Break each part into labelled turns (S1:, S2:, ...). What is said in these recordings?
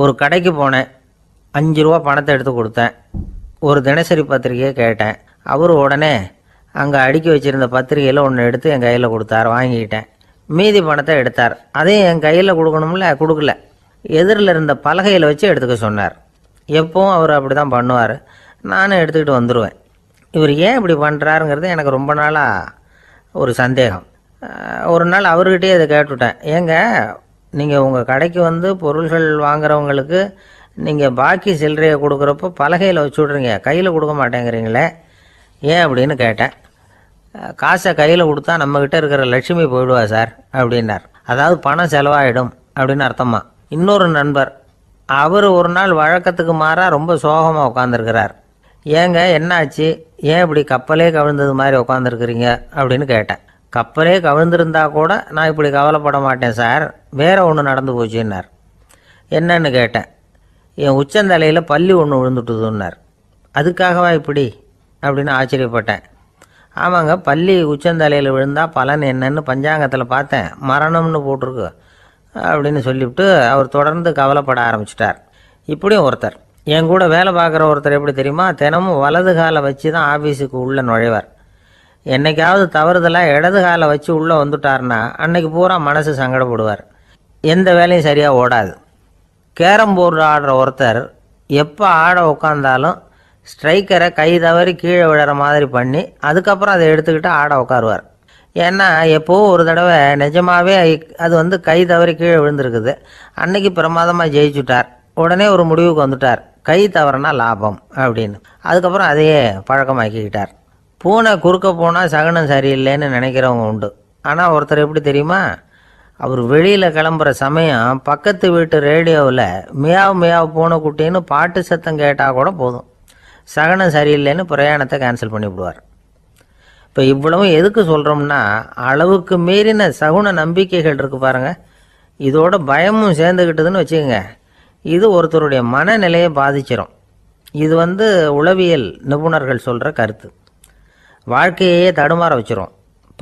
S1: ஒரு கடைக்கு போனேன். அஞ்சு ரூபா பணத்தை எடுத்து கொடுத்தேன். ஒரு தினசரி பத்திரிக்கையை கேட்டேன். அவர் உடனே அங்கே அடுக்கி வச்சிருந்த பத்திரிகையில் ஒன்று எடுத்து என் கையில் கொடுத்தார். வாங்கிக்கிட்டேன். மீதி பணத்தை எடுத்தார். அதையும் என் கையில் கொடுக்கணும்ல? கொடுக்கல. எதிரில் இருந்த பலகையில் வச்சு எடுத்துக்க சொன்னார். எப்பவும் அவர் அப்படி தான் பண்ணுவார். நானும் எடுத்துக்கிட்டு வந்துடுவேன் இவர் ஏன் இப்படி பண்ணுறாருங்கிறது எனக்கு ரொம்ப நாளாக ஒரு சந்தேகம். ஒரு நாள் அவர்கிட்டயே இதை கேட்டுவிட்டேன் ஏங்க நீங்கள் உங்கள் கடைக்கு வந்து பொருள்கள் வாங்குறவங்களுக்கு நீங்கள் பாக்கி சில்லறையை கொடுக்குறப்போ பலகையில் வச்சு விட்றீங்க. கையில் கொடுக்க மாட்டேங்கிறீங்களே. ஏன் அப்படின்னு கேட்டேன். காசை கையில் கொடுத்தா நம்மக்கிட்ட இருக்கிற லட்சுமி போயிடுவா சார் அப்படின்னார். அதாவது பணம் செலவாயிடும் அப்படின்னு அர்த்தமா? இன்னொரு நண்பர் அவர் ஒரு நாள் வழக்கத்துக்கு மாறாக ரொம்ப சோகமாக உட்காந்துருக்கிறார் ஏங்க என்னாச்சு? ஏன் இப்படி கப்பலே கவிழ்ந்தது மாதிரி உட்காந்துருக்குறீங்க அப்படின்னு கேட்டேன். கப்பலே கவிழ்ந்திருந்தா கூட நான் இப்படி கவலைப்பட மாட்டேன் சார். வேறு ஒன்று நடந்து போச்சுன்னார். என்னன்னு கேட்டேன். என் உச்சந்தலையில் பள்ளி ஒன்று விழுந்துட்டுதுன்னார். அதுக்காகவா இப்படி? அப்படின்னு ஆச்சரியப்பட்டேன். ஆமாங்க பள்ளி உச்சந்தலையில் விழுந்தால் பலன் என்னன்னு பஞ்சாங்கத்தில் பார்த்தேன். மரணம்னு போட்டிருக்கு அப்படின்னு சொல்லிவிட்டு அவர் தொடர்ந்து கவலைப்பட ஆரம்பிச்சிட்டார். இப்படியும் ஒருத்தர். என் கூட வேலை பார்க்குற ஒருத்தர் எப்படி தெரியுமா? தினமும் வலது காலை வச்சு தான் ஆஃபீஸுக்கு உள்ளே நுழைவார். என்னைக்காவது தவறுதலாக இடது காலை வச்சு உள்ளே வந்துட்டார்னா அன்னைக்கு பூரா மனசு சங்கடப்படுவார். எந்த வேலையும் சரியாக ஓடாது. கேரம் போர்டு ஆடுற ஒருத்தர் எப்போ ஆட உட்காந்தாலும் ஸ்ட்ரைக்கரை கை தவறி கீழே விழுற மாதிரி பண்ணி அதுக்கப்புறம் அதை எடுத்துக்கிட்டு ஆட உட்காருவார் ஏன்னா எப்போ ஒரு தடவை நிஜமாகவே அது வந்து கை தவறி கீழே விழுந்திருக்குது. அன்னைக்கு பிரமாதமாக ஜெயிச்சுட்டார். உடனே ஒரு முடிவுக்கு வந்துட்டார். கை தவறுனா லாபம் அப்படின்னு. அதுக்கப்புறம் அதையே பழக்கமாக்கிக்கிட்டார். பூனை குறுக்க போனால் சகனம் சரியில்லைன்னு நினைக்கிறவங்க உண்டு. ஆனால் ஒருத்தர் எப்படி தெரியுமா? அவர் வெளியில் கிளம்புற சமயம் பக்கத்து வீட்டு ரேடியோவில் மியாவ் மியாவ் பூனை குட்டின்னு பாட்டு சத்தம் கேட்டால் கூட போதும். சகனம் சரியில்லைன்னு பிரயாணத்தை கேன்சல் பண்ணிவிடுவார் இப்போ இவ்வளவும் எதுக்கு சொல்கிறோம்னா அளவுக்கு மீறின சகுன நம்பிக்கைகள் இருக்குது பாருங்கள் இதோட பயமும் சேர்ந்துக்கிட்டதுன்னு வச்சுக்கோங்க. இது ஒருத்தருடைய மனநிலையை பாதிச்சிடும் இது வந்து உளவியல் நிபுணர்கள் சொல்கிற கருத்து. வாழ்க்கையே தடுமாற வச்சிரும்.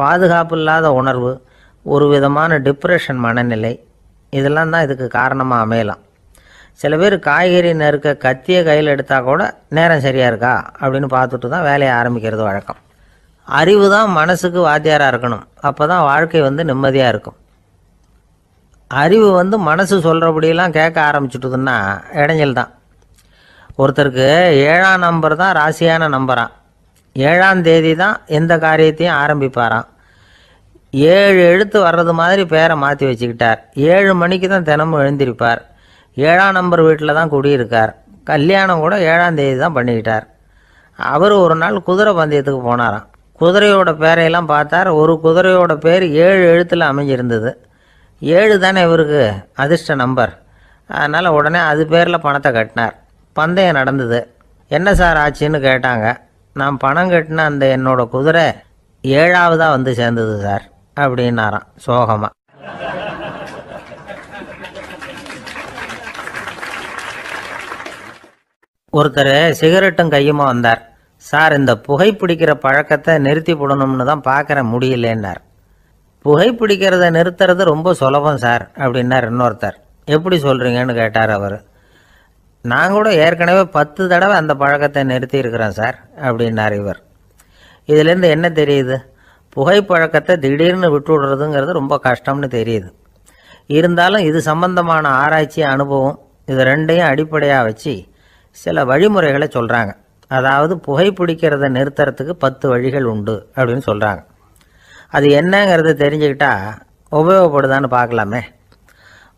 S1: பாதுகாப்பு இல்லாத உணர்வு ஒரு விதமான டிப்ரெஷன் மனநிலை இதெல்லாம் தான் இதுக்கு காரணமாக அமையலாம். சில பேர் காய்கறி நறுக்க கத்தியை கையில் எடுத்தால் கூட நேரம் சரியாக இருக்கா? அப்படின்னு பார்த்துட்டு தான் வேலையை ஆரம்பிக்கிறது வழக்கம். அறிவு தான் மனசுக்கு வாத்தியாராக இருக்கணும். அப்போ தான் வாழ்க்கை வந்து நிம்மதியாக இருக்கும். அறிவு வந்து மனசு சொல்கிறபடியெல்லாம் கேட்க ஆரம்பிச்சுட்டுதுன்னா இடைஞ்சல் தான். ஒருத்தருக்கு ஏழாம் நம்பர் தான் ராசியான நம்பரான் ஏழாம் தேதி தான் எந்த காரியத்தையும் ஆரம்பிப்பாராம். ஏழு எழுத்து வர்றது மாதிரி பேரை மாற்றி வச்சுக்கிட்டார். ஏழு மணிக்கு தான் தினமும் எழுந்திருப்பார். ஏழாம் நம்பர் வீட்டில் தான் குடியிருக்கார். கல்யாணம் கூட ஏழாம் தேதி தான் பண்ணிக்கிட்டார். அவர் ஒரு நாள் குதிரை பந்தயத்துக்கு போனாராம். குதிரையோட பேரையெல்லாம் பார்த்தார். ஒரு குதிரையோட பேர் ஏழு எழுத்தில் அமைஞ்சிருந்தது. ஏழு தானே இவருக்கு அதிர்ஷ்ட நம்பர். அதனால் உடனே அது பேரில் பணத்தை கட்டினார். பந்தயம் நடந்தது. என்ன சார் ஆச்சுன்னு கேட்டாங்க. நான் பணம் கட்டின அந்த என்னோட குதிரை ஏழாவதாக வந்து சேர்ந்தது சார் அப்படின்னாராம் சோகமாக ஒருத்தர் சிகரெட்டும் கையுமா வந்தார். சார் இந்த புகைப்பிடிக்கிற பழக்கத்தை நிறுத்தி போடணும்னு தான் பார்க்குறேன் முடியலன்னார். புகைப்பிடிக்கிறத நிறுத்துறது ரொம்ப சுலபம் சார் அப்படின்னார் இன்னொருத்தர். எப்படி சொல்கிறீங்கன்னு கேட்டார் அவர். நான் கூட ஏற்கனவே பத்து தடவை அந்த பழக்கத்தை நிறுத்தி இருக்கிறேன் சார் அப்படின்னார் இவர். இதுலேருந்து என்ன தெரியுது? புகைப்பழக்கத்தை திடீர்னு விட்டு விடுறதுங்கிறது ரொம்ப கஷ்டம்னு தெரியுது. இருந்தாலும் இது சம்பந்தமான ஆராய்ச்சி அனுபவம் இது ரெண்டையும் அடிப்படையாக வச்சு சில வழிமுறைகளை சொல்கிறாங்க அதாவது புகைப்பிடிக்கிறத நிறுத்துறதுக்கு பத்து வழிகள் உண்டு அப்படின்னு சொல்கிறாங்க அது என்னங்கிறத தெரிஞ்சுக்கிட்டா உபயோகப்படுதான்னு பார்க்கலாமே.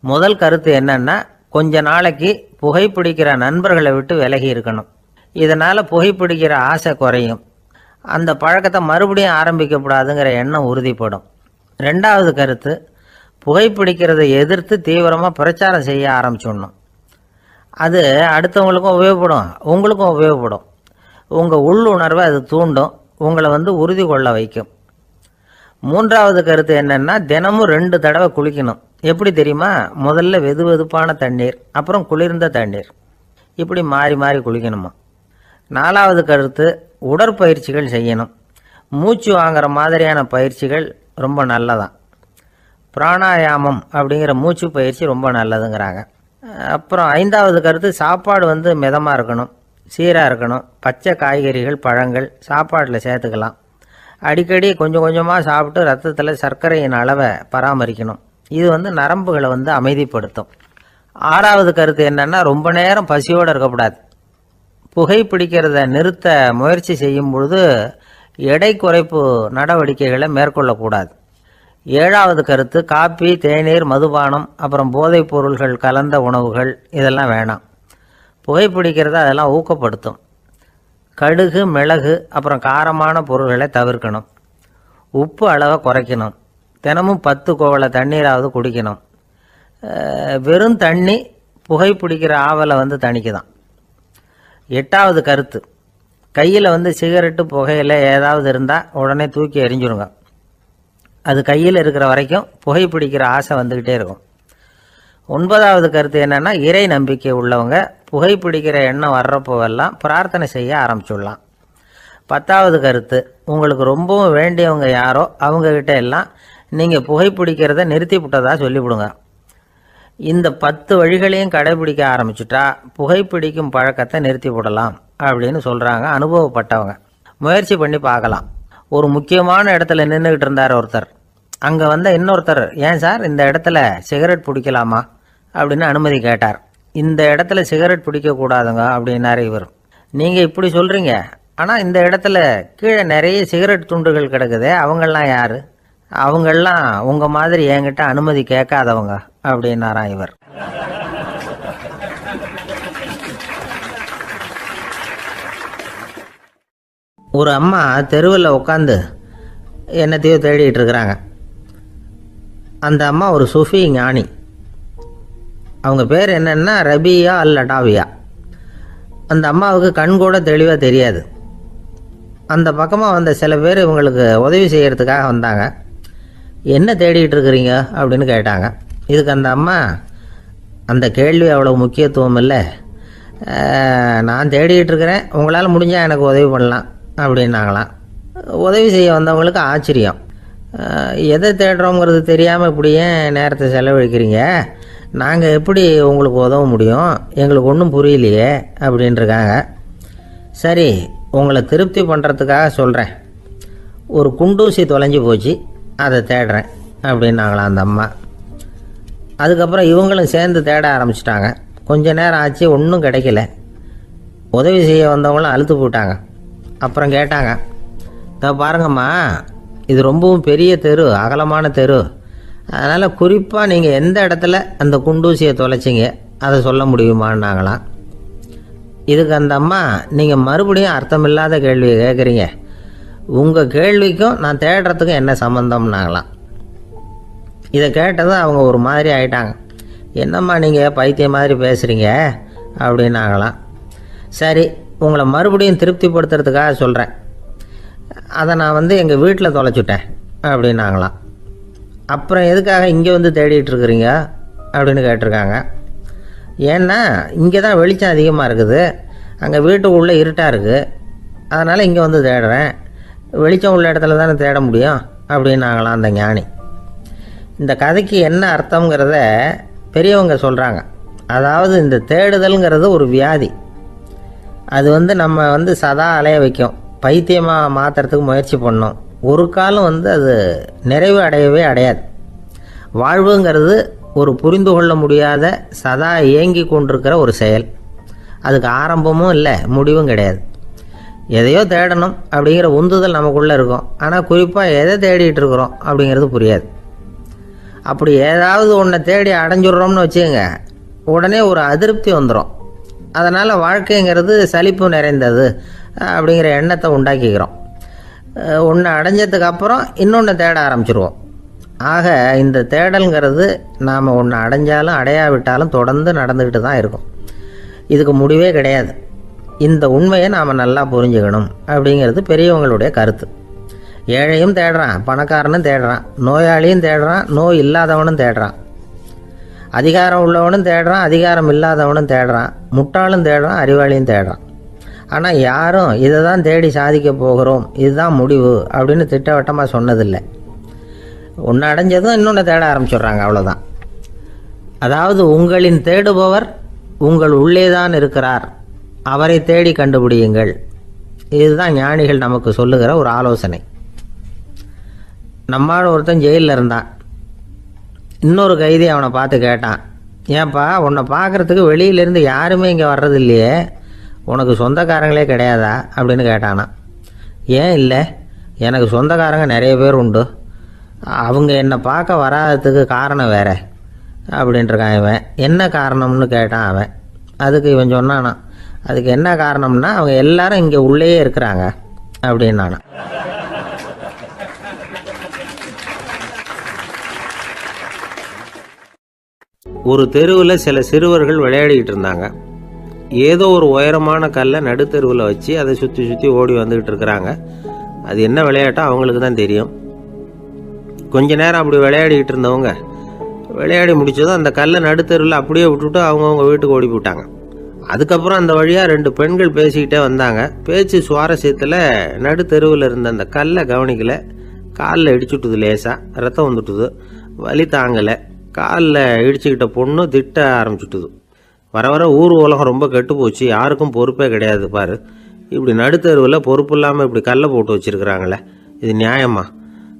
S1: முதல் கருத்து என்னென்னா கொஞ்ச நாளைக்கு புகைப்பிடிக்கிற நண்பர்களை விட்டு விலகி இருக்கணும். இதனால் புகைப்பிடிக்கிற ஆசை குறையும். அந்த பழக்கத்தை மறுபடியும் ஆரம்பிக்கக்கூடாதுங்கிற எண்ணம் உறுதிப்படும். ரெண்டாவது கருத்து புகைப்பிடிக்கிறதை எதிர்த்து தீவிரமாக பிரச்சாரம் செய்ய ஆரம்பிச்சிடணும். அது அடுத்தவங்களுக்கும் உபயோகப்படும் உங்களுக்கும் உபயோகப்படும். உங்கள் உள்ளுணர்வை அது தூண்டும் உங்களை வந்து உறுதி கொள்ள வைக்கும். மூன்றாவது கருத்து என்னென்னா தினமும் ரெண்டு தடவை குளிக்கணும். எப்படி தெரியுமா? முதல்ல வெது வெதுப்பான தண்ணீர் அப்புறம் குளிர்ந்த தண்ணீர். இப்படி மாறி மாறி குளிக்கணுமா? நாலாவது கருத்து உடற்பயிற்சிகள் செய்யணும். மூச்சு வாங்குற மாதிரியான பயிற்சிகள் ரொம்ப நல்லதான். பிராணாயாமம் அப்படிங்கிற மூச்சு பயிற்சி ரொம்ப நல்லதுங்கிறாங்க. அப்புறம் ஐந்தாவது கருத்து சாப்பாடு வந்து மிதமாக இருக்கணும் சீராக இருக்கணும். பச்சை காய்கறிகள் பழங்கள் சாப்பாட்டில் சேர்த்துக்கலாம். அடிக்கடி கொஞ்சம் கொஞ்சமாக சாப்பிட்டு ரத்தத்தில் சர்க்கரையின் அளவை பராமரிக்கணும். இது வந்து நரம்புகளை வந்து அமைதிப்படுத்தும். ஆறாவது கருத்து என்னென்னா ரொம்ப நேரம் பசியோடு இருக்கக்கூடாது. புகைப்பிடிக்கிறத நிறுத்த முயற்சி செய்யும் பொழுது எடை குறைப்பு நடவடிக்கைகளை மேற்கொள்ளக்கூடாது. ஏழாவது கருத்து காப்பி தேநீர் மதுபானம் அப்புறம் போதைப் பொருள்கள் கலந்த உணவுகள் இதெல்லாம் வேணாம். புகைப்பிடிக்கிறத அதெல்லாம் ஊக்கப்படுத்தும். கடுகு மிளகு அப்புறம் காரமான பொருள்களை தவிர்க்கணும். உப்பு அளவை குறைக்கணும். தினமும் பத்து கோவலை தண்ணீராவது குடிக்கணும். வெறும் தண்ணி புகை பிடிக்கிற ஆவலை வந்து தணிக்குதான். எட்டாவது கருத்து கையில் வந்து சிகரெட்டு புகையில் ஏதாவது இருந்தால் உடனே தூக்கி எரிஞ்சிடுங்க அது கையில் இருக்கிற வரைக்கும் புகை பிடிக்கிற ஆசை வந்துக்கிட்டே இருக்கும். ஒன்பதாவது கருத்து என்னென்னா இறை நம்பிக்கை உள்ளவங்க புகை பிடிக்கிற எண்ணம் வர்றப்போவெல்லாம் பிரார்த்தனை செய்ய ஆரம்பிச்சுடலாம். பத்தாவது கருத்து உங்களுக்கு ரொம்பவும் வேண்டியவங்க யாரோ அவங்கக்கிட்ட எல்லாம் நீங்கள் புகைப்பிடிக்கிறத நிறுத்தி விட்டதாக சொல்லிவிடுங்க. இந்த பத்து வழிகளையும் கடைபிடிக்க ஆரம்பிச்சுட்டா புகைப்பிடிக்கும் பழக்கத்தை நிறுத்தி விடலாம் அப்படின்னு சொல்கிறாங்க அனுபவப்பட்டவங்க. முயற்சி பண்ணி பார்க்கலாம். ஒரு முக்கியமான இடத்துல நின்றுக்கிட்டு இருந்தார் ஒருத்தர். அங்கே வந்த இன்னொருத்தர் ஏன் சார் இந்த இடத்துல சிகரெட் பிடிக்கலாமா? அப்படின்னு அனுமதி கேட்டார். இந்த இடத்துல சிகரெட் பிடிக்கக்கூடாதுங்க அப்படின்னாரு இவர். நீங்கள் இப்படி சொல்கிறீங்க ஆனால் இந்த இடத்துல கீழே நிறைய சிகரெட் துண்டுகள் கிடக்குதே அவங்கெல்லாம் யார்? அவங்கெல்லாம் உங்கள் மாதிரி என்கிட்ட அனுமதி கேட்காதவங்க அப்படின்னாராம் இவர். ஒரு அம்மா தெருவில் உட்காந்து என்னத்தையோ தேடிட்டு இருக்கிறாங்க. அந்த அம்மா ஒரு சுஃபி ஞானி. அவங்க பேர் என்னென்னா ரபியா அல் அடாவியா அந்த அம்மாவுக்கு கண் கூட தெளிவாக தெரியாது. அந்த பக்கமாக வந்த சில பேர் இவங்களுக்கு உதவி செய்கிறதுக்காக வந்தாங்க. என்ன தேடிட்டு இருக்கிறீங்க? அப்படின்னு கேட்டாங்க. இதுக்கு அந்த அம்மா அந்த கேள்வி அவ்வளோ முக்கியத்துவம் இல்லை. நான் தேடிட்டு இருக்கிறேன். உங்களால் முடிஞ்சால் எனக்கு உதவி பண்ணலாம். அப்படின்னாங்களாம். உதவி செய்ய வந்தவங்களுக்கு ஆச்சரியம். எதை தேடுறோங்கிறது தெரியாமல் இப்படி ஏன் நேரத்தை செலவழிக்கிறீங்க? நாங்கள் எப்படி உங்களுக்கு உதவ முடியும்? எங்களுக்கு ஒன்றும் புரியலையே. அப்படின்ட்டுருக்காங்க சரி உங்களை திருப்தி பண்ணுறதுக்காக சொல்கிறேன் ஒரு குண்டூசி தொலைஞ்சு போச்சு. அதை தேடுறேன் அப்படின்னாங்களாம் அந்த அம்மா. அதுக்கப்புறம் இவங்களும் சேர்ந்து தேட ஆரம்பிச்சிட்டாங்க. கொஞ்ச நேரம் ஆச்சு ஒன்றும் கிடைக்கல. உதவி செய்ய வந்தவங்களும் அழுத்து போட்டாங்க அப்புறம் கேட்டாங்க இதை பாருங்கம்மா இது ரொம்பவும் பெரிய தெரு அகலமான தெரு. அதனால் குறிப்பாக நீங்கள் எந்த இடத்துல அந்த குண்டூசியை தொலைச்சிங்க அதை சொல்ல முடியுமான்னாங்களாம். இதுக்கு அந்த அம்மா நீங்கள் மறுபடியும் அர்த்தமில்லாத கேள்வியை கேட்குறீங்க உங்கள் கேள்விக்கும் நான் தேடுறதுக்கும் என்ன சம்மந்தம்னாங்களாம் இதை கேட்டதும் அவங்க ஒரு மாதிரி ஆயிட்டாங்க. என்னம்மா நீங்கள் பைத்தியம் மாதிரி பேசுகிறீங்க அப்படின்னாங்களாம். சரி உங்களை மறுபடியும் திருப்திப்படுத்துறதுக்காக சொல்கிறேன் அதை நான் வந்து எங்கள் வீட்டில் தொலைச்சுட்டேன் அப்படின்னாங்களாம். அப்புறம் எதுக்காக இங்கே வந்து தேடிட்டுருக்குறீங்க அப்படின்னு கேட்டிருக்காங்க. ஏன்னா இங்கே தான் வெளிச்சம் அதிகமாக இருக்குது. அங்கே வீட்டுக்குள்ளே இருட்டாக இருக்குது. அதனால் இங்கே வந்து தேடுறேன். வெளிச்சம் உள்ள இடத்துல தானே தேட முடியும்? அப்படின்னாங்களாம் அந்த ஞானி. இந்த கதைக்கு என்ன அர்த்தங்கிறத பெரியவங்க சொல்கிறாங்க அதாவது இந்த தேடுதல்ங்கிறது ஒரு வியாதி. அது வந்து நம்ம வந்து சதா அலைய வைக்கும். பைத்தியமாக மாற்றுறதுக்கு முயற்சி பண்ணோம். ஒரு காலம் வந்து அது நிறைவு அடையவே அடையாது. வாழ்வுங்கிறது ஒரு புரிந்து கொள்ள முடியாத சதா இயங்கி கொண்டிருக்கிற ஒரு செயல். அதுக்கு ஆரம்பமும் இல்லை முடிவும் கிடையாது. எதையோ தேடணும் அப்படிங்கிற உந்துதல் நமக்குள்ளே இருக்கும். ஆனால் குறிப்பாக எதை தேடிட்டு இருக்கிறோம் அப்படிங்கிறது புரியாது. அப்படி ஏதாவது ஒன்றை தேடி அடைஞ்சிடுறோம்னு வச்சுக்கோங்க உடனே ஒரு அதிருப்தி வந்துடும் அதனால் வாழ்க்கைங்கிறது சலிப்பு நிறைந்தது அப்படிங்கிற எண்ணத்தை உண்டாக்கிக்கிறோம். ஒன்று அடைஞ்சதுக்கப்புறம் இன்னொன்று தேட ஆரம்பிச்சிருவோம். ஆக இந்த தேடல்ங்கிறது நாம் ஒன்று அடைஞ்சாலும் அடையாவிட்டாலும் தொடர்ந்து நடந்துக்கிட்டு தான் இருக்கும். இதுக்கு முடிவே கிடையாது. இந்த உண்மையை நாம் நல்லா புரிஞ்சுக்கணும் அப்படிங்கிறது பெரியவங்களுடைய கருத்து. ஏழையும் தேடுறான் பணக்காரனும் தேடுறான் நோயாளியும் தேடுறான் நோய் இல்லாதவனும் தேடுறான். அதிகாரம் உள்ளவனும் தேடுறான் அதிகாரம் இல்லாதவனும் தேடுறான் முட்டாளும் தேடுறான் அறிவாளியும் தேடுறான். ஆனால் யாரும் இதை தான் தேடி சாதிக்க போகிறோம் இதுதான் முடிவு அப்படின்னு திட்டவட்டமாக சொன்னதில்லை. ஒன்று அடைஞ்சதும் இன்னொன்று தேட ஆரம்பிச்சிடுறாங்க அவ்வளோதான் அதாவது உங்களின் தேடுபவர் உங்கள் உள்ளே தான் இருக்கிறார். அவரை தேடி கண்டுபிடியுங்கள். இதுதான் ஞானிகள் நமக்கு சொல்லுகிற ஒரு ஆலோசனை. நம்மால் ஒருத்தன் ஜெயிலில் இருந்தான். இன்னொரு கைதி அவனை பார்த்து கேட்டான் ஏன்பா உன்னை பார்க்குறதுக்கு வெளியிலேருந்து யாருமே இங்கே வர்றது இல்லையே உனக்கு சொந்தக்காரங்களே கிடையாதா? அப்படின்னு கேட்டானா ஏன் இல்லை எனக்கு சொந்தக்காரங்க நிறைய பேர் உண்டு. அவங்க என்னை பார்க்க வராததுக்கு காரணம் வேறே. அப்படின்ட்டுருக்கான் இவன். என்ன காரணம்னு கேட்டான் அவன். அதுக்கு இவன் சொன்னானான் அதுக்கு என்ன காரணம்னா அவங்க எல்லாரும் இங்கே உள்ளேயே இருக்கிறாங்க அப்படின்னானா ஒரு தெருவில் சில சிறுவர்கள் விளையாடிக்கிட்டு இருந்தாங்க. ஏதோ ஒரு உயரமான கல்லை நடுத்தெருவில் வச்சு அதை சுற்றி சுற்றி ஓடி வந்துக்கிட்டு இருக்கிறாங்க. அது என்ன விளையாட்டோ அவங்களுக்கு தான் தெரியும். கொஞ்ச நேரம் அப்படி விளையாடிக்கிட்டு இருந்தவங்க விளையாடி முடிச்சதும் அந்த கல்லை நடுத்தெருவில் அப்படியே விட்டுட்டு அவங்கவுங்க வீட்டுக்கு ஓடி போயிட்டாங்க. அதுக்கப்புறம் அந்த வழியாக ரெண்டு பெண்கள் பேசிக்கிட்டே வந்தாங்க. பேச்சு சுவாரஸ்யத்தில் நடுத்தெருவில் இருந்த அந்த கல்லை கவனிக்கல. காலில் இடிச்சுட்டுது லேசாக ரத்தம் வந்துட்டுது. வலி தாங்கலை. காலில் இடிச்சுக்கிட்ட பொண்ணு திட்ட ஆரம்பிச்சுட்டுது. வர வர ஊர் உலகம் ரொம்ப கெட்டு போச்சு. யாருக்கும் பொறுப்பே கிடையாது பாரு. இப்படி நடுத்தெருவில் பொறுப்பு இல்லாமல் இப்படி கல்லை போட்டு வச்சுருக்குறாங்களே. இது நியாயமா?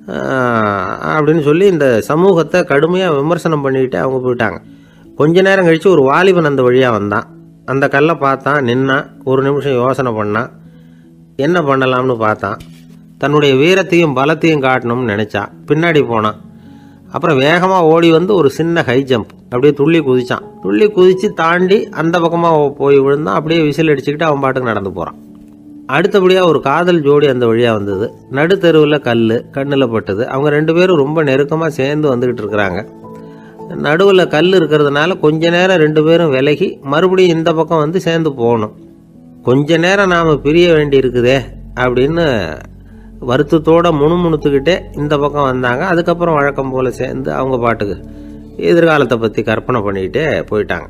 S1: அப்படின்னு சொல்லி இந்த சமூகத்தை கடுமையாக விமர்சனம் பண்ணிக்கிட்டு அவங்க போயிட்டாங்க. கொஞ்ச நேரம் கழித்து ஒரு வாலிபன் அந்த வழியாக வந்தான். அந்த கல்லை பார்த்தான் நின்னான் ஒரு நிமிஷம் யோசனை பண்ணான் என்ன பண்ணலாம்னு பார்த்தான் தன்னுடைய வீரத்தையும் பலத்தையும் காட்டணும்னு நினச்சான் பின்னாடி போனான் அப்புறம் வேகமாக ஓடி வந்து ஒரு சின்ன ஹை ஜம்ப் அப்படியே துள்ளி குதிச்சான். துள்ளி குதித்து தாண்டி அந்த பக்கமாக போய் விழுந்தான். அப்படியே விசில் அடிச்சுக்கிட்டு அவன் பாட்டுக்கு நடந்து போகிறான் அடுத்தபடியாக ஒரு காதல் ஜோடி அந்த வழியாக வந்தது. நடுத்தெருவில் கல் கண்ணில் பட்டது. அவங்க ரெண்டு பேரும் ரொம்ப நெருக்கமாக சேர்ந்து வந்துக்கிட்டு இருக்கிறாங்க. நடுவில் கல் இருக்கிறதுனால கொஞ்ச நேரம் ரெண்டு பேரும் விலகி மறுபடியும் இந்த பக்கம் வந்து சேர்ந்து போகணும். கொஞ்ச நேரம் நாம் பிரிய வேண்டி இருக்குதே அப்படின்னு வருத்தத்தோட முணுமுணுத்துக்கிட்டே இந்த பக்கம் வந்தாங்க. அதுக்கப்புறம் வழக்கம் போல் சேர்ந்து அவங்க பாட்டுக்கு எதிர்காலத்தை பற்றி கற்பனை பண்ணிக்கிட்டே போயிட்டாங்க.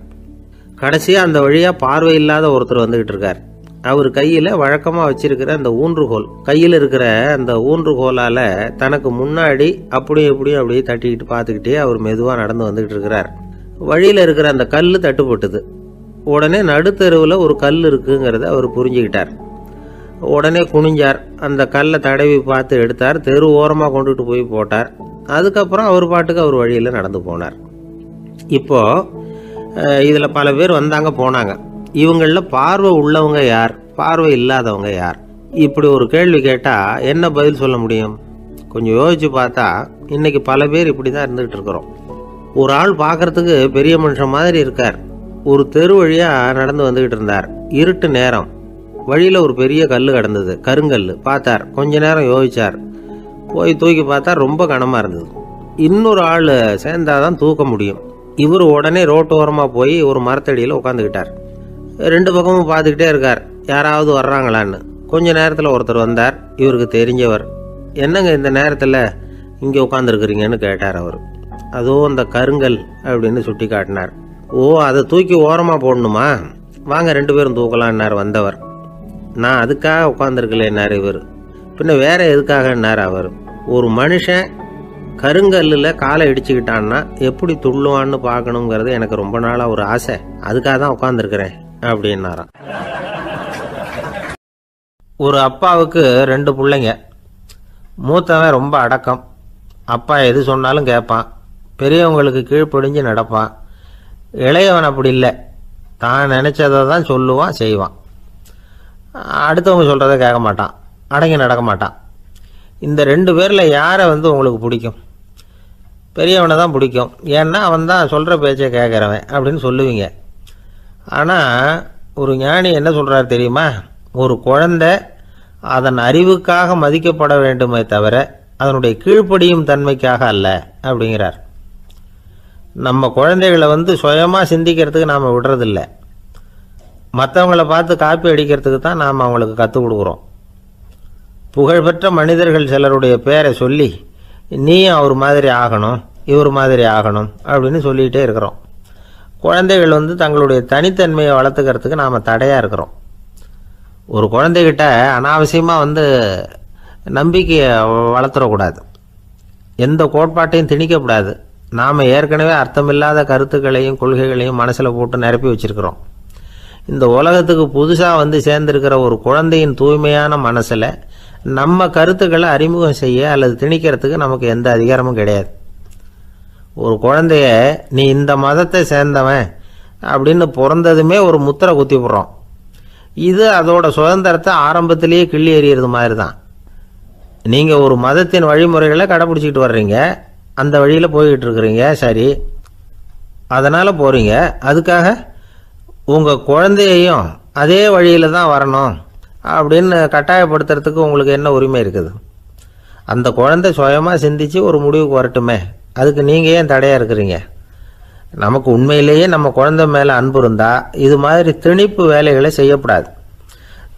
S1: கடைசியாக அந்த வழியாக பார்வை இல்லாத ஒருத்தர் வந்துக்கிட்டு இருக்கார். அவர் கையில் வழக்கமாக வச்சிருக்கிற அந்த ஊன்றுகோல் கையில் இருக்கிற அந்த ஊன்றுகோலால் தனக்கு முன்னாடி அப்படியும் இப்படியும் அப்படியே தட்டிக்கிட்டு பார்த்துக்கிட்டே அவர் மெதுவாக நடந்து வந்துக்கிட்டு இருக்கிறார். வழியில் இருக்கிற அந்த கல் தட்டுப்பட்டுது. உடனே நடுத்தெருவில் ஒரு கல் இருக்குங்கிறத அவர் புரிஞ்சுக்கிட்டார். உடனே குனிஞ்சார். அந்த கல்லை தடவி பார்த்து எடுத்தார். தெரு ஓரமாக கொண்டுட்டு போய் போட்டார். அதுக்கப்புறம் அவர் பாட்டுக்கு அவர் வழியில் நடந்து போனார். இப்போது இதில் பல பேர் வந்தாங்க போனாங்க. இவங்களில் பார்வை உள்ளவங்க யார்? பார்வை இல்லாதவங்க யார்? இப்படி ஒரு கேள்வி கேட்டால் என்ன பதில் சொல்ல முடியும்? கொஞ்சம் யோசிச்சு பார்த்தா இன்றைக்கி பல பேர் இப்படி தான் இருந்துகிட்டு இருக்கிறோம். ஒரு ஆள் பார்க்கறதுக்கு பெரிய மனுஷன் மாதிரி இருக்கார். ஒரு தெரு வழியாக நடந்து வந்துக்கிட்டு இருந்தார். இருட்டு நேரம். வழியில் ஒரு பெரிய கல் கிடந்தது. கருங்கல் பார்த்தார். கொஞ்ச நேரம் யோசிச்சார். போய் தூக்கி பார்த்தா ரொம்ப கனமாக இருந்தது. இன்னொரு ஆள் சேர்ந்தாதான் தூக்க முடியும். இவர் உடனே ரோட்டோரமாக போய் ஒரு மரத்தடியில் உட்காந்துக்கிட்டார் ரெண்டு பக்கமும் பார்த்துக்கிட்டே இருக்கார். யாராவது வர்றாங்களான்னு. கொஞ்ச நேரத்தில் ஒருத்தர் வந்தார். இவருக்கு தெரிஞ்சவர். என்னங்க இந்த நேரத்தில் இங்கே உட்காந்துருக்குறீங்கன்னு கேட்டார் அவர். அதோ அந்த கருங்கல் அப்படின்னு சுட்டி காட்டினார். ஓ அதை தூக்கி ஓரமாக போடணுமா? வாங்க ரெண்டு பேரும் தூக்கலான்னார் வந்தவர். நான் அதுக்காக உட்காந்துருக்கலேன்னார் இவர். பின்ன வேற எதுக்காகன்னார் அவர். ஒரு மனுஷன் கருங்கல்லில் காலை இடிச்சுக்கிட்டான்னா எப்படி துள்ளுவான்னு பார்க்கணுங்கிறது எனக்கு ரொம்ப நாளாக ஒரு ஆசை. அதுக்காக தான் உட்காந்துருக்குறேன் அப்படின்னாராம். ஒரு அப்பாவுக்கு ரெண்டு பிள்ளைங்க. மூத்தவன் ரொம்ப அடக்கம். அப்பா எது சொன்னாலும் கேட்பான். பெரியவங்களுக்கு கீழ்ப்படிஞ்சு நடப்பான். இளையவன் அப்படி இல்லை. தான் நினச்சதை தான் சொல்லுவான் செய்வான். அடுத்தவங்க சொல்கிறத கேட்க மாட்டான். அடங்கி நடக்க மாட்டான். இந்த ரெண்டு பேரில் யாரை வந்து உங்களுக்கு பிடிக்கும்? பெரியவனை தான் பிடிக்கும். ஏன்னா அவன் தான் சொல்கிற பேச்சை கேட்குறவன் அப்படின்னு சொல்லுவீங்க. ஆனால் ஒரு ஞானி என்ன சொல்கிறாரு தெரியுமா? ஒரு குழந்தை அதன் அறிவுக்காக மதிக்கப்பட வேண்டுமே தவிர அதனுடைய கீழ்ப்படியும் தன்மைக்காக அல்ல அப்படிங்கிறார். நம்ம குழந்தைகளை வந்து சுயமாக சிந்திக்கிறதுக்கு நாம் விடுறதில்ல. மற்றவங்கள பார்த்து காப்பி அடிக்கிறதுக்கு தான் நாம் அவங்களுக்கு கற்றுக் கொடுக்குறோம். புகழ்பெற்ற மனிதர்கள் சிலருடைய பேரை சொல்லி நீயும் அவர் மாதிரி ஆகணும் இவர் மாதிரி ஆகணும் அப்படின்னு சொல்லிகிட்டே இருக்கிறோம். குழந்தைகள் வந்து தங்களுடைய தனித்தன்மையை வளர்த்துக்கிறதுக்கு நாம் தடையாக இருக்கிறோம். ஒரு குழந்தைகிட்ட அனாவசியமாக வந்து நம்பிக்கையை வளர்த்துறக்கூடாது. எந்த கோட்பாட்டையும் திணிக்கக்கூடாது. நாம் ஏற்கனவே அர்த்தமில்லாத கருத்துக்களையும் கொள்கைகளையும் மனசில் போட்டு நிரப்பி வச்சிருக்கிறோம். இந்த உலகத்துக்கு புதுசாக வந்து சேர்ந்திருக்கிற ஒரு குழந்தையின் தூய்மையான மனசில் நம்ம கருத்துக்களை அறிமுகம் செய்ய அல்லது திணிக்கிறதுக்கு நமக்கு எந்த அதிகாரமும் கிடையாது. ஒரு குழந்தைய நீ இந்த மதத்தை சேர்ந்தவன் அப்படின்னு பிறந்ததுமே ஒரு முத்திரை குத்தி விடுறோம். இது அதோட சுதந்திரத்தை ஆரம்பத்திலேயே கிள்ளி எறிகிறது மாதிரி தான் நீங்கள் ஒரு மதத்தின் வழிமுறைகளை கடைப்பிடிச்சிக்கிட்டு வர்றீங்க. அந்த வழியில் போய்கிட்டு இருக்கிறீங்க. சரி. அதனால் போகிறீங்க அதுக்காக உங்கள் குழந்தையையும் அதே வழியில் தான் வரணும் அப்படின்னு கட்டாயப்படுத்துறதுக்கு உங்களுக்கு என்ன உரிமை இருக்குது? அந்த குழந்தை சுயமாக சிந்திச்சு ஒரு முடிவுக்கு வரட்டுமே. அதுக்கு நீங்கள் ஏன் தடையாக இருக்கிறீங்க? நமக்கு உண்மையிலேயே நம்ம குழந்தை மேலே அன்பு இருந்தால் இது மாதிரி திணிப்பு வேலைகளை செய்யக்கூடாது.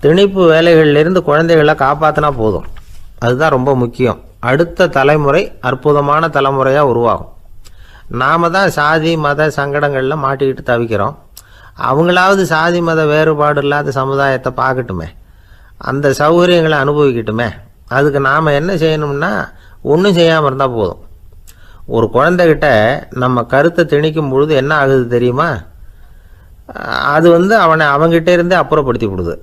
S1: திணிப்பு வேலைகள்லேருந்து குழந்தைகளை காப்பாற்றினா போதும். அதுதான் ரொம்ப முக்கியம். அடுத்த தலைமுறை அற்புதமான தலைமுறையாக உருவாகும். நாம் தான் சாதி மத சங்கடங்களில் மாட்டிக்கிட்டு தவிக்கிறோம். அவங்களாவது சாதி மத வேறுபாடு இல்லாத சமுதாயத்தை பார்க்கட்டுமே. அந்த சௌகரியங்களை அனுபவிக்கட்டுமே. அதுக்கு நாம் என்ன செய்யணும்னா ஒன்றும் செய்யாமல் இருந்தால் போதும். ஒரு குழந்தைகிட்ட நம்ம கருத்தை திணிக்கும் பொழுது என்ன ஆகுது தெரியுமா? அது வந்து அவனை அவங்ககிட்ட இருந்தே அப்புறப்படுத்தி விடுது.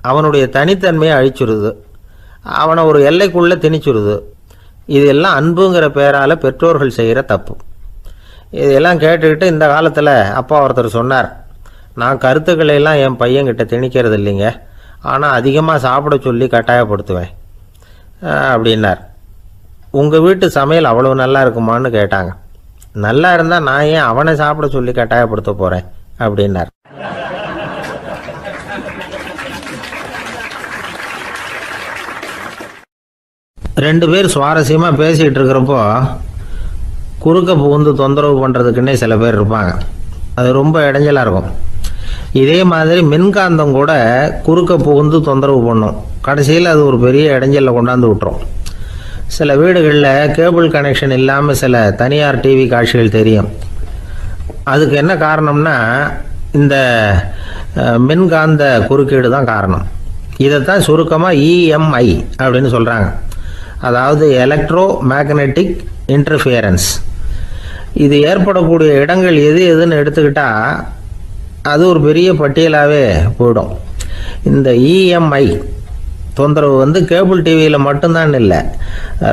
S1: அவனுடைய தனித்தன்மையை அழிச்சிருது. அவனை ஒரு எல்லைக்குள்ளே திணிச்சிருது. இதெல்லாம் அன்புங்கிற பேரால் பெற்றோர்கள் செய்கிற தப்பு. இதெல்லாம் கேட்டுக்கிட்டு இந்த காலத்தில் அப்பா ஒருத்தர் சொன்னார் நான் கருத்துக்களை எல்லாம் என் பையன்கிட்ட திணிக்கிறது இல்லைங்க ஆனால் அதிகமாக சாப்பிட சொல்லி கட்டாயப்படுத்துவேன். அப்படின்னார். உங்கள் வீட்டு சமையல் அவ்வளோ நல்லா இருக்குமான்னு கேட்டாங்க. நல்லா இருந்தால் நான் ஏன் அவனை சாப்பிட சொல்லி கட்டாயப்படுத்த போகிறேன் அப்படின்னார். ரெண்டு பேர் சுவாரஸ்யமாக பேசிகிட்டு இருக்கிறப்போ குறுக்க புகுந்து தொந்தரவு பண்ணுறதுக்குன்னே சில பேர் இருப்பாங்க. அது ரொம்ப இடைஞ்சலாக இருக்கும். இதே மாதிரி மின்காந்தம் கூட குறுக்க புகுந்து தொந்தரவு பண்ணும். கடைசியில் அது ஒரு பெரிய இடைஞ்சலில் கொண்டாந்து விட்டுரும். சில வீடுகளில் கேபிள் கனெக்ஷன் இல்லாமல் சில தனியார் டிவி காட்சிகள் தெரியும். அதுக்கு என்ன காரணம்னா இந்த மின்காந்த குறுக்கீடு தான் காரணம். இதைத்தான் சுருக்கமாக இஎம்ஐ அப்படின்னு சொல்கிறாங்க அதாவது எலக்ட்ரோ மேக்னெட்டிக் இன்டர்ஃபியரன்ஸ் இது ஏற்படக்கூடிய இடங்கள் எது எதுன்னு எடுத்துக்கிட்டால் அது ஒரு பெரிய பட்டியலாகவே போயிடும். இந்த இஎம்ஐ தொந்தரவு வந்து கேபிள் டிவியில் மட்டும்தான் இல்லை.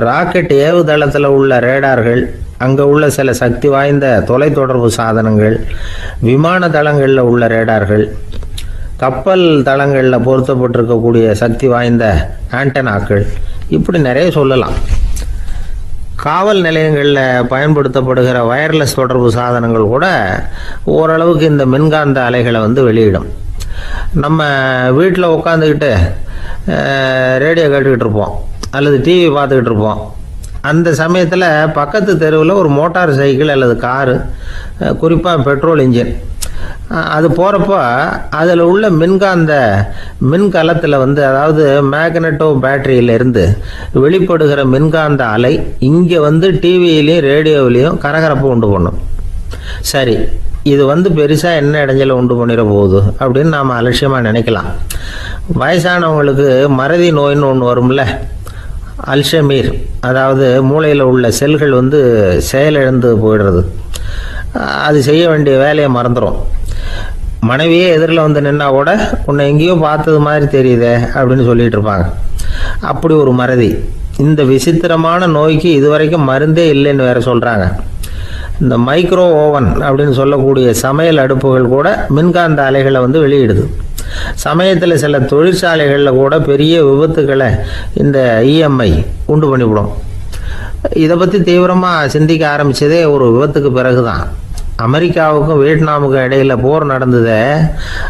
S1: ராக்கெட் ஏவுதளத்தில் உள்ள ரேடார்கள் அங்கே உள்ள சில சக்தி வாய்ந்த தொலைத்தொடர்பு சாதனங்கள் விமான தளங்களில் உள்ள ரேடார்கள் கப்பல் தளங்களில் பொருத்தப்பட்டிருக்கக்கூடிய சக்தி வாய்ந்த ஆண்டனாக்கள் இப்படி நிறைய சொல்லலாம். காவல் நிலையங்களில் பயன்படுத்தப்படுகிற வயர்லெஸ் தொடர்பு சாதனங்கள் கூட ஓரளவுக்கு இந்த மின்காந்த அலைகளை வந்து வெளியிடும். நம்ம வீட்டில் உட்காந்துக்கிட்டு ரேடியோ கேட்டுக்கிட்டு இருப்போம். அல்லது டிவி பார்த்துக்கிட்டு இருப்போம். அந்த சமயத்தில் பக்கத்து தெருவில் ஒரு மோட்டார் சைக்கிள் அல்லது காரு குறிப்பாக பெட்ரோல் இன்ஜின். அது போகிறப்போ அதில் உள்ள மின்காந்த மின்கலத்தில் வந்து அதாவது மேக்னட்டோ பேட்டரியிலிருந்து வெளிப்படுகிற மின்காந்த அலை இங்கே வந்து டிவியிலையும் ரேடியோவிலையும் கரகரப்பு உண்டு பண்ணும். சரி இது வந்து பெருசாக என்ன இடைஞ்சலை உண்டு பண்ணிட போகுது அப்படின்னு நாம் அலட்சியமாக நினைக்கலாம். வயசானவங்களுக்கு மறதி நோயின்னு ஒன்று வரும்ல? அல்ஷமீர் அதாவது மூளையில் உள்ள செல்கள் வந்து செயலிழந்து போயிடுறது. அது செய்ய வேண்டிய வேலையை மறந்துடும் மனைவியே எதிரில் வந்து நின்னா கூட உன்னை எங்கேயோ பார்த்தது மாதிரி தெரியுதே அப்படின்னு சொல்லிட்டு இருப்பாங்க. அப்படி ஒரு மறதி. இந்த விசித்திரமான நோய்க்கு இதுவரைக்கும் மருந்தே இல்லைன்னு வேற சொல்கிறாங்க இந்த மைக்ரோ ஓவன் அப்படின்னு சொல்லக்கூடிய சமையல் அடுப்புகள் கூட மின்காந்த அலைகளை வந்து வெளியிடுது. சமயத்தில் சில தொழிற்சாலைகளில் கூட பெரிய விபத்துக்களை இந்த இஎம்ஐ உண்டு பண்ணிவிடும். இதை பற்றி தீவிரமாக சிந்திக்க ஆரம்பிச்சதே ஒரு விபத்துக்கு பிறகு தான் அமெரிக்காவுக்கும் வியட்நாமுக்கும் இடையில் போர் நடந்ததை.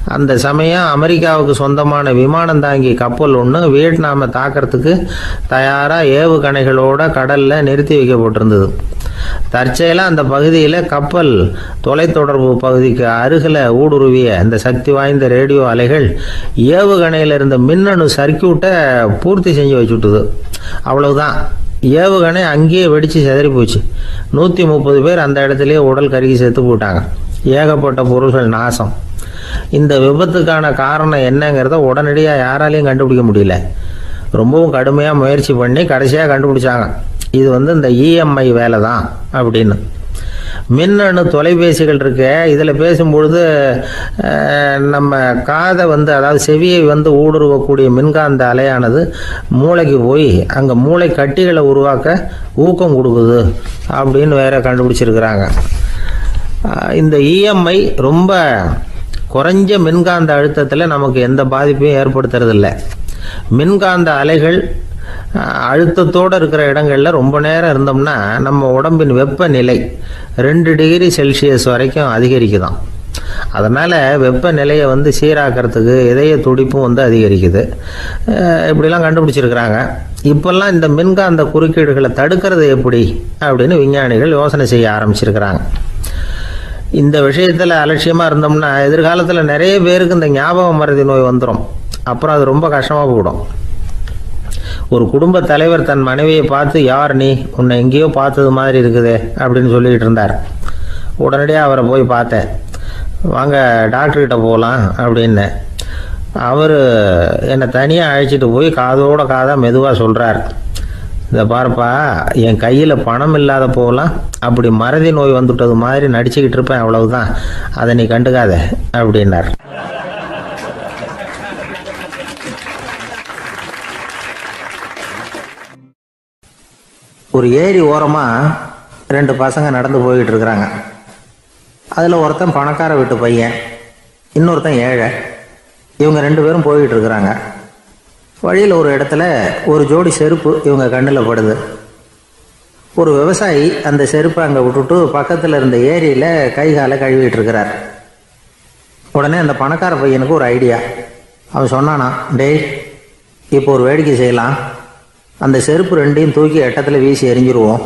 S1: அந்த சமயம் அமெரிக்காவுக்கு சொந்தமான விமானம் தாங்கி கப்பல் ஒன்று வியட்நாமை தாக்கிறதுக்கு தயாராக ஏவுகணைகளோட கடலில் நிறுத்தி வைக்கப்பட்டிருந்தது. தற்செயலாக அந்த பகுதியில் கப்பல் தொலைத்தொடர்பு பகுதிக்கு அருகில் ஊடுருவிய இந்த சக்தி வாய்ந்த ரேடியோ அலைகள் ஏவுகணையில் இருந்த மின்னணு சர்க்கியூட்டை பூர்த்தி செஞ்சு வச்சுட்டுது. அவ்வளவுதான். ஏவுகணை அங்கேயே வெடித்து செதறி போச்சு. நூற்றி முப்பது பேர் அந்த இடத்துலயே உடல் கருகி செத்து போட்டாங்க ஏகப்பட்ட பொருள்கள் நாசம். இந்த விபத்துக்கான காரணம் என்னங்கிறத உடனடியாக யாராலையும் கண்டுபிடிக்க முடியல. ரொம்பவும் கடுமையாக முயற்சி பண்ணி கடைசியாக கண்டுபிடிச்சாங்க. இது வந்து இந்த இஎம்ஐ வேலை தான் அப்படின்னு. மின்னணு தொலைபேசிகள் இருக்கு. இதில் பேசும்பொழுது நம்ம காதை வந்து அதாவது செவியை வந்து ஊடுருவக்கூடிய மின்காந்த அலையானது மூளைக்கு போய் அங்கே மூளை கட்டிகளை உருவாக்க ஊக்கம் கொடுக்குது அப்படின்னு வேற கண்டுபிடிச்சிருக்கிறாங்க. இந்த இஎம்ஐ ரொம்ப குறைஞ்ச மின்காந்த அழுத்தத்தில் நமக்கு எந்த பாதிப்பையும் ஏற்படுத்துறதில்ல. மின்காந்த அலைகள் அழுத்தத்தோடு இருக்கிற இடங்களில் ரொம்ப நேரம் இருந்தோம்னா நம்ம உடம்பின் வெப்பநிலை ரெண்டு டிகிரி செல்சியஸ் வரைக்கும் அதிகரிக்குதான். அதனால் வெப்பநிலையை வந்து சீராக்கிறதுக்கு இதய துடிப்பும் வந்து அதிகரிக்குது. இப்படிலாம் கண்டுபிடிச்சிருக்கிறாங்க. இப்போல்லாம் இந்த மின்காந்த குறுக்கீடுகளை தடுக்கிறது எப்படி அப்படின்னு விஞ்ஞானிகள் யோசனை செய்ய ஆரம்பிச்சிருக்கிறாங்க. இந்த விஷயத்தில் அலட்சியமாக இருந்தோம்னா எதிர்காலத்தில் நிறைய பேருக்கு இந்த ஞாபகம் மருதி நோய் வந்துடும் அப்புறம் அது ரொம்ப கஷ்டமாக போயிடும். ஒரு குடும்ப தலைவர் தன் மனைவியை பார்த்து யார் நீ? உன்னை எங்கேயோ பார்த்தது மாதிரி இருக்குது அப்படின்னு சொல்லிக்கிட்டு இருந்தார். உடனடியாக அவரை போய் பார்த்தேன். வாங்க டாக்டர்கிட்ட போகலாம் அப்படின்னு. அவர் என்னை தனியாக அழைச்சிட்டு போய் காதோட காதாக மெதுவாக சொல்கிறார் இதை பாருப்பா என் கையில் பணம் இல்லாத போகலாம் அப்படி மறதி நோய் வந்துட்டது மாதிரி நடிச்சுக்கிட்டு இருப்பேன் அவ்வளவுதான். அதை நீ கண்டுக்காத அப்படின்னார். ஒரு ஏரி ஓரமாக ரெண்டு பசங்க நடந்து போய்கிட்டு இருக்கிறாங்க அதில் ஒருத்தன் பணக்கார வீட்டு பையன் இன்னொருத்தன் ஏழை. இவங்க ரெண்டு பேரும் போய்கிட்டு இருக்கிறாங்க வழியில் ஒரு இடத்துல ஒரு ஜோடி செருப்பு இவங்க கண்ணில் படுது. ஒரு விவசாயி அந்த செருப்பை அங்கே விட்டுட்டு பக்கத்தில் இருந்த ஏரியில் கை காலை கழுவிட்டு இருக்கிறார் உடனே அந்த பணக்கார பையனுக்கு ஒரு ஐடியா. அவன் சொன்னானா டேய் இப்போ ஒரு வேடிக்கை செய்யலாம். அந்த செருப்பு ரெண்டையும் தூக்கி எட்டத்தில் வீசி எரிஞ்சிருவோம்.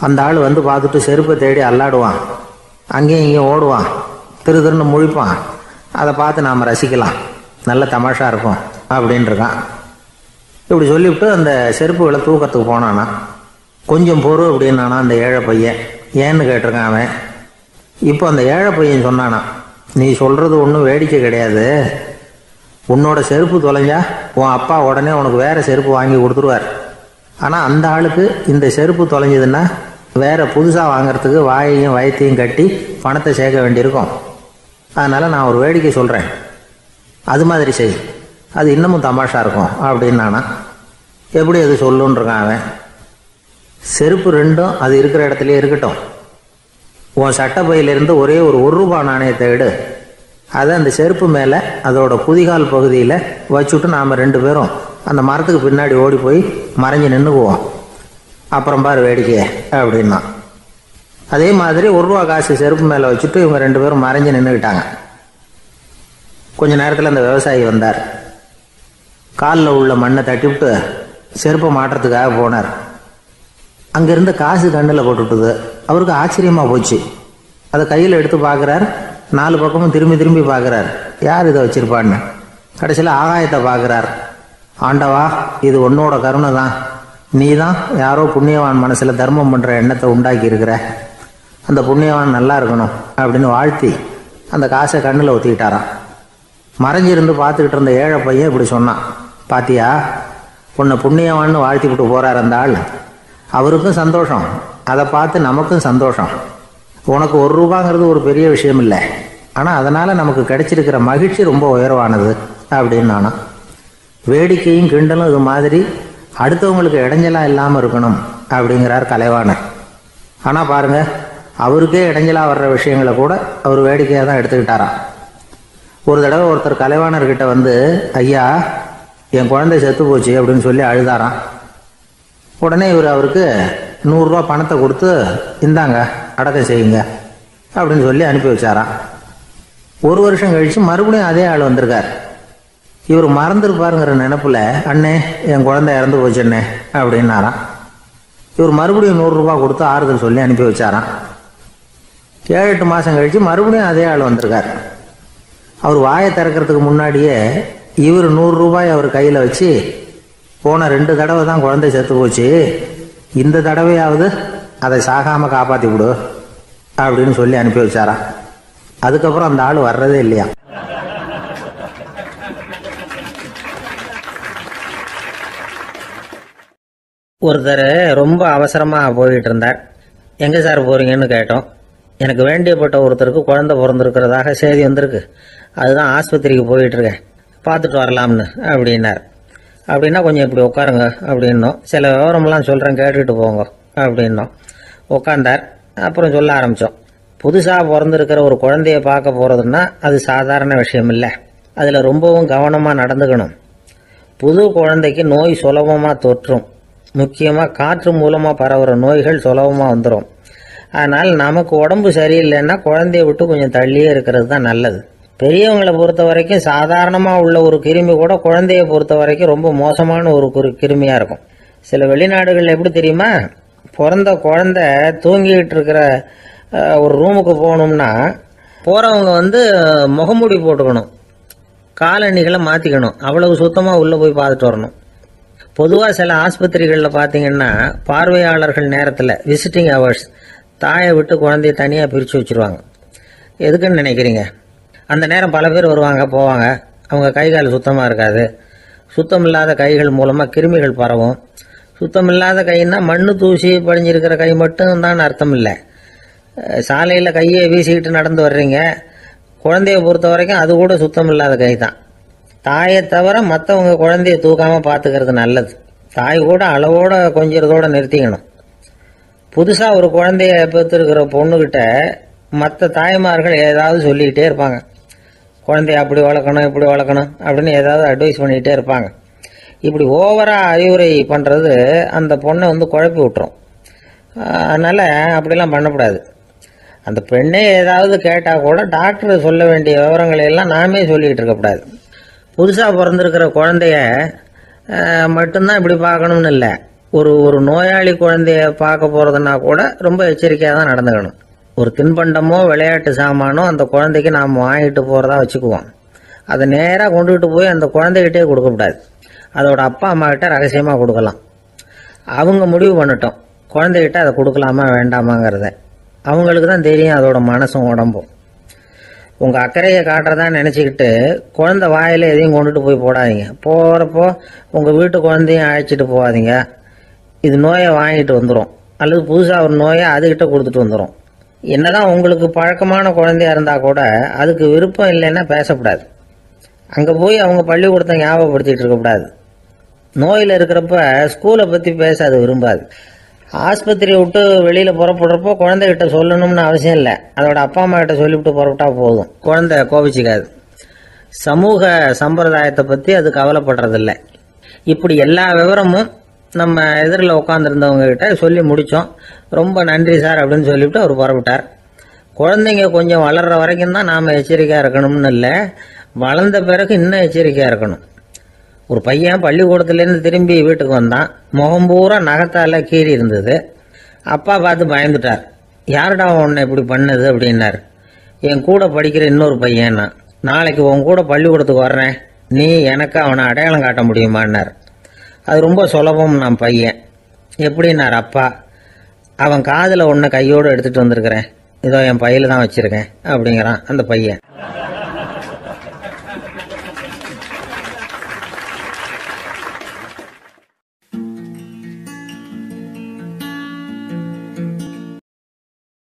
S1: அந்த ஆள் வந்து பார்த்துட்டு செருப்பை தேடி அல்லாடுவான். அங்கேயும் இங்கேயும் ஓடுவான். திரு திருன்னு முழிப்பான். அதை பார்த்து நாம் ரசிக்கலாம். நல்ல தமாஷா இருக்கும் அப்படின்னு இருக்கான் இப்படி சொல்லிவிட்டு அந்த செருப்புகளை தூக்கத்துக்கு போனானா. கொஞ்சம் பொறு அப்படின்னானா அந்த ஏழை பையன். ஏன்னு கேட்டிருக்கான் அவன். இப்போ அந்த ஏழை பையன் சொன்னானா நீ சொல்கிறது ஒன்றும் வேடிக்கை கிடையாது. உன்னோட செருப்பு தொலைஞ்சா உன் அப்பா உடனே உனக்கு வேற செருப்பு வாங்கி கொடுத்துருவார். ஆனால் அந்த ஆளுக்கு இந்த செருப்பு தொலைஞ்சதுன்னா வேற புதுசாக வாங்குறதுக்கு வாயையும் வயத்தையும் கட்டி பணத்தை சேர்க்க வேண்டியிருக்கும். அதனால் நான் ஒரு வேடிக்கை சொல்கிறேன் அது மாதிரி செய். அது இன்னமும் தமாஷா இருக்கும் அப்படின்னு நானா எப்படி அது சொல்லுன்னு இருக்கான் அவன். செருப்பு ரெண்டும் அது இருக்கிற இடத்துலயே இருக்கட்டும். உன் சட்டப்பையிலிருந்து ஒரே ஒரு ஒரு ரூபாய் நாணயத்தை எடு. அதை அந்த செருப்பு மேலே அதோட குதிகால் பகுதியில் வச்சுட்டு நாம் ரெண்டு பேரும் அந்த மரத்துக்கு பின்னாடி ஓடி போய் மறைஞ்சு நின்றுக்குவோம் அப்புறம் பாரு வேடிக்கையை அப்படின்னா. அதே மாதிரி ஒரு ரூபா காசு செருப்பு மேலே வச்சுட்டு இவங்க ரெண்டு பேரும் மறைஞ்சு நின்றுக்கிட்டாங்க கொஞ்ச நேரத்தில் அந்த விவசாயி வந்தார். காலில் உள்ள மண்ணை தட்டிவிட்டு செருப்பை மாட்டுறதுக்காக போனார். அங்கேருந்து காசு கண்ணில் போட்டுவிட்டுது. அவருக்கு ஆச்சரியமாக போச்சு. அதை கையில் எடுத்து பார்க்குறார். நாலு பக்கமும் திரும்பி திரும்பி பார்க்குறார். யார் இதை வச்சுருப்பான்னு? கடைசியில் ஆகாயத்தை பார்க்குறார். ஆண்டவா இது உன்னோட கருணை தான். நீ தான் யாரோ புண்ணியவான் மனசில் தர்மம் பண்ணுற எண்ணத்தை உண்டாக்கி இருக்கிற. அந்த புண்ணியவான் நல்லா இருக்கணும் அப்படின்னு வாழ்த்தி அந்த காசை கண்ணில் ஒத்திக்கிட்டாராம் மறைஞ்சிருந்து பார்த்துக்கிட்டு இருந்த ஏழை பையன் இப்படி சொன்னான். பாத்தியா உன்னை புண்ணியவான்னு வாழ்த்தி விட்டு போகிறார் அந்த ஆள். அவருக்கும் சந்தோஷம். அதை பார்த்து நமக்கும் சந்தோஷம். உனக்கு ஒரு ரூபாங்கிறது ஒரு பெரிய விஷயம் இல்லை ஆனால் அதனால் நமக்கு கிடைச்சிருக்கிற மகிழ்ச்சி ரொம்ப உயர்வானது அப்படின்னு நானும் வேடிக்கையும் கிண்டலும் இது மாதிரி அடுத்தவங்களுக்கு இடைஞ்சலாக இல்லாமல் இருக்கணும் அப்படிங்கிறார் கலைவாணர். ஆனால் பாருங்கள் அவருக்கே இடைஞ்சலாக வர்ற விஷயங்களை கூட அவர் வேடிக்கையாக தான் எடுத்துக்கிட்டாராம் ஒரு தடவை ஒருத்தர் கலைவாணர்கிட்ட வந்து ஐயா என் குழந்தை செத்து போச்சு அப்படின்னு சொல்லி அழுதாராம். உடனே இவர் அவருக்கு நூறுரூவா பணத்தை கொடுத்து இந்தாங்க அடக்கம் செய்யுங்க அப்படின்னு சொல்லி அனுப்பி வச்சாராம். ஒரு வருஷம் கழிச்சு மறுபடியும் அதே ஆள் வந்திருக்கார். இவர் மறந்துருப்பாருங்கிற நினப்பில் அண்ணே என் குழந்தை இறந்து போச்சுண்ணே அப்படின்னாராம். இவர் மறுபடியும் நூறுரூபா கொடுத்து ஆறுதல் சொல்லி அனுப்பி வச்சாராம். ஏழு எட்டு மாதம் கழித்து மறுபடியும் அதே ஆள் வந்திருக்கார். அவர் வாயை திறக்கிறதுக்கு முன்னாடியே இவர் நூறுரூபாய் அவர் கையில் வச்சு போன ரெண்டு தடவை தான் குழந்தை செத்து போச்சு. இந்த தடவையாவது அதை சாகாமல் காப்பாற்றி விடு அப்படின்னு சொல்லி அனுப்பி வச்சாரா அதுக்கப்புறம் அந்த ஆள் வர்றதே இல்லையா? ஒருத்தர் ரொம்ப அவசரமாக போயிட்டு இருந்தார். எங்கே சார் போகிறீங்கன்னு கேட்டோம். எனக்கு வேண்டியப்பட்ட ஒருத்தருக்கு குழந்தை பிறந்திருக்கிறதாக செய்தி வந்திருக்கு. அதுதான் ஆஸ்பத்திரிக்கு போயிட்டுருக்கேன் பார்த்துட்டு வரலாம்னு அப்படின்னார். அப்படின்னா கொஞ்சம் இப்படி உட்காருங்க அப்படின்னோம். சில விவரம்லாம் சொல்கிறேன் கேட்டுட்டு போங்க அப்படின்னோம். உட்காந்தார் அப்புறம் சொல்ல ஆரம்பித்தோம் புதுசாக பிறந்திருக்கிற ஒரு குழந்தைய பார்க்க போகிறதுன்னா அது சாதாரண விஷயம் இல்லை அதில் ரொம்பவும் கவனமாக நடந்துக்கணும். புது குழந்தைக்கு நோய் சுலபமாக தொற்றும். முக்கியமாக காற்று மூலமாக பரவுகிற நோய்கள் சுலபமாக வந்துடும் அதனால் நமக்கு உடம்பு சரியில்லைன்னா குழந்தைய விட்டு கொஞ்சம் தள்ளியே இருக்கிறது தான் நல்லது. பெரியவங்களை பொறுத்த வரைக்கும் சாதாரணமாக உள்ள ஒரு கிருமி கூட குழந்தைய பொறுத்த வரைக்கும் ரொம்ப மோசமான ஒரு கிருமியாக இருக்கும். சில வெளிநாடுகளில் எப்படி தெரியுமா? பிறந்த குழந்த தூங்கிக்கிட்டு இருக்கிற ஒரு ரூமுக்கு போகணும்னா போகிறவங்க வந்து முகமூடி போட்டுக்கணும். காலணிகளை மாற்றிக்கணும் அவ்வளவு சுத்தமாக உள்ளே போய் பார்த்துட்டு வரணும். பொதுவாக சில ஆஸ்பத்திரிகளில் பார்த்தீங்கன்னா பார்வையாளர்கள் நேரத்தில் விசிட்டிங் ஹவர்ஸ் தாயை விட்டு குழந்தைய தனியாக பிரித்து வச்சுருவாங்க. எதுக்குன்னு நினைக்கிறீங்க? அந்த நேரம் பல பேர் வருவாங்க போவாங்க. அவங்க கை கால் சுத்தமாக இருக்காது. சுத்தம் இல்லாத கைகள் மூலமாக கிருமிகள் பரவும். சுத்தம் இல்லாத கைன்னா மண் தூசி படிஞ்சிருக்கிற கை மட்டும் தான் அர்த்தம் இல்லை சாலையில் கையை வீசிக்கிட்டு நடந்து வர்றீங்க. குழந்தைய பொறுத்த வரைக்கும் அது கூட சுத்தம் இல்லாத கை தான் தாயை தவிர மற்றவங்க குழந்தைய தூக்காமல் பார்த்துக்கிறது நல்லது. தாய் கூட அளவோட கொஞ்சிறதோட நிறுத்திக்கணும். புதுசாக ஒரு குழந்தைய பெற்றுருக்கிற பொண்ணுக்கிட்ட மற்ற தாய்மார்கள் ஏதாவது சொல்லிக்கிட்டே இருப்பாங்க. குழந்தைய அப்படி வளர்க்கணும் இப்படி வளர்க்கணும் அப்படின்னு ஏதாவது அட்வைஸ் பண்ணிக்கிட்டே இருப்பாங்க. இப்படி ஓவராக அறிவுரை பண்ணுறது அந்த பொண்ணை வந்து குழப்பி விட்டுரும். அதனால் அப்படிலாம் பண்ணக்கூடாது. அந்த பெண்ணே ஏதாவது கேட்டால் கூட டாக்டர் சொல்ல வேண்டிய விவரங்களை எல்லாம் நாமே சொல்லிக்கிட்டு இருக்கக்கூடாது புதுசாக பிறந்திருக்கிற குழந்தைய மட்டும்தான் இப்படி பார்க்கணும்னு இல்லை. ஒரு ஒரு நோயாளி குழந்தைய பார்க்க போகிறதுனா கூட ரொம்ப எச்சரிக்கையாக தான் நடந்துக்கணும். ஒரு தின்பண்டமோ விளையாட்டு சாமானோ அந்த குழந்தைக்கு நாம் வாங்கிட்டு போகிறதா வச்சுக்குவோம். அதை நேராக கொண்டுகிட்டு போய் அந்த குழந்தைகிட்டே கொடுக்கக்கூடாது அதோட அப்பா அம்மாக்கிட்ட ரகசியமாக கொடுக்கலாம். அவங்க முடிவு பண்ணட்டும். குழந்தைகிட்ட அதை கொடுக்கலாமா வேண்டாமாங்கிறத. அவங்களுக்கு தான் தெரியும் அதோட மனசும் உடம்பும். உங்கள் அக்கறையை காட்டுறதா நினச்சிக்கிட்டு குழந்த வாயில் எதையும் கொண்டுட்டு போய் போடாதீங்க. போகிறப்போ உங்கள் வீட்டு குழந்தையும் அழைச்சிட்டு போகாதீங்க. இது நோயை வாங்கிட்டு வந்துடும் அல்லது புதுசாக ஒரு நோயை அதுக்கிட்ட கொடுத்துட்டு வந்துடும் என்னதான் உங்களுக்கு பழக்கமான குழந்தையா இருந்தால் கூட அதுக்கு விருப்பம் இல்லைன்னா பேசக்கூடாது. அங்கே போய் அவங்க பள்ளிக்கூடத்தை ஞாபகப்படுத்திகிட்டு இருக்கக்கூடாது. நோயில் இருக்கிறப்ப ஸ்கூலை பற்றி பேச அது விரும்பாது. ஆஸ்பத்திரியை விட்டு வெளியில் புறப்படுறப்போ குழந்தைகிட்ட சொல்லணும்னு அவசியம் இல்லை. அதோட அப்பா அம்மா கிட்ட சொல்லிவிட்டு புறப்பட்டா போதும். குழந்தை கோபிச்சிக்காது. சமூக சம்பிரதாயத்தை பற்றி அது கவலைப்படுறதில்ல. இப்படி எல்லா விவரமும் நம்ம எதிரில் உட்காந்துருந்தவங்க கிட்ட சொல்லி முடித்தோம் ரொம்ப நன்றி சார் அப்படின்னு சொல்லிவிட்டு அவர் புறப்பட்டார். குழந்தைங்க கொஞ்சம் வளர்கிற வரைக்கும் தான் நாம் எச்சரிக்கையாக இருக்கணும்னு இல்லை. வளர்ந்த பிறகு இன்னும் எச்சரிக்கையாக இருக்கணும். ஒரு பையன் பள்ளிக்கூடத்துலேருந்து திரும்பி வீட்டுக்கு வந்தான். முகம் பூரா நகத்தால் கீறி இருந்தது. அப்பா பார்த்து பயந்துட்டார். யாருடா உன்னை இப்படி பண்ணுது? அப்படின்னார். என் கூட படிக்கிற இன்னொரு பையன் நாளைக்கு உன் கூட பள்ளிக்கூடத்துக்கு வர்றேன். நீ எனக்கு அவனை அடையாளம் காட்ட முடியுமான்னார். அது ரொம்ப சுலபம் நான் பையன். எப்படின்னார் அப்பா? அவன் காதில் ஒன்று கையோடு எடுத்துகிட்டு வந்திருக்கிறேன். இதோ என் பையில் தான் வச்சுருக்கேன். அப்படிங்கிறான் அந்த பையன்.